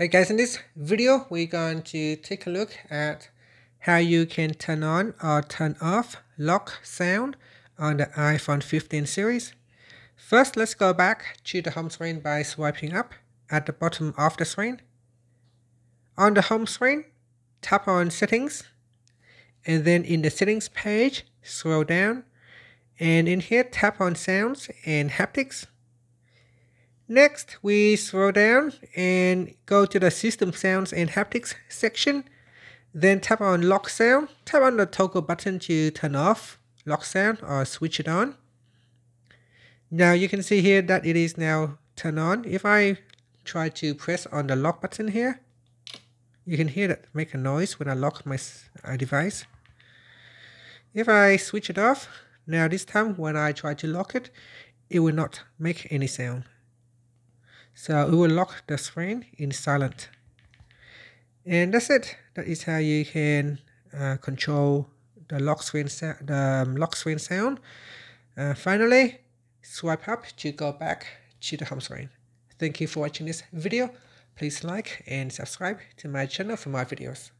Hey guys, in this video, we're going to take a look at how you can turn on or turn off lock sound on the iPhone 15 series. First, let's go back to the home screen by swiping up at the bottom of the screen. On the home screen, tap on settings and then in the settings page, scroll down and in here tap on sounds and haptics. Next, we scroll down and go to the System Sounds and Haptics section. Then tap on Lock Sound. Tap on the toggle button to turn off lock sound or switch it on. Now you can see here that it is now turned on. If I try to press on the lock button here, you can hear that make a noise when I lock my uh, device. If I switch it off, now this time when I try to lock it, it will not make any sound. So it will lock the screen in silent. And that's it. That is how you can uh, control the lock screen, the um, lock screen sound. Uh, finally, swipe up to go back to the home screen. Thank you for watching this video. Please like and subscribe to my channel for more videos.